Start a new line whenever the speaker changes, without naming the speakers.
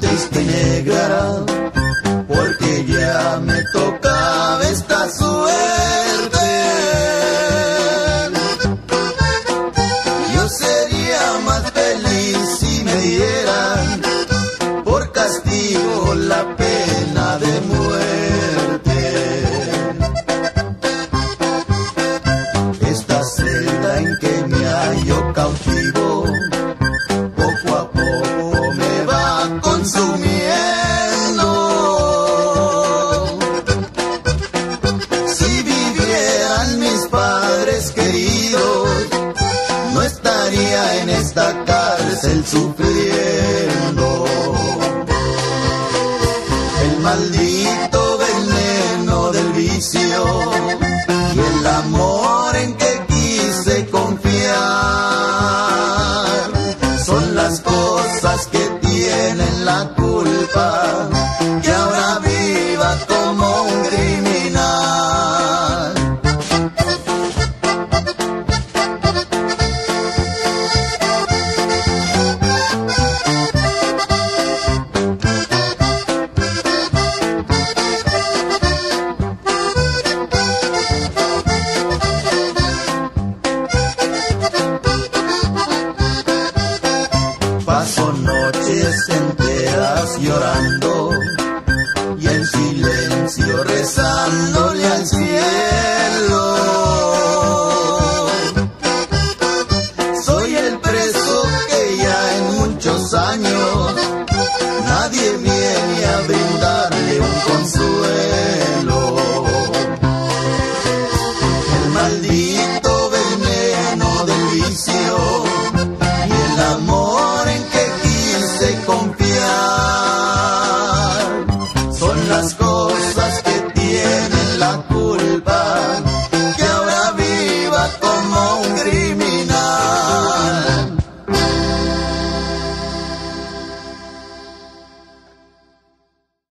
triste y negra, porque ya me tocaba esta suerte. La pena de muerte. Esta celda en que me hallo cautivo poco a poco me va consumiendo. Si vivieran mis padres queridos, no estaría en esta cárcel sufriendo. Maldito veneno del vicio y el amor en que quise confiar. Son las cosas que tienen la culpa enteras llorando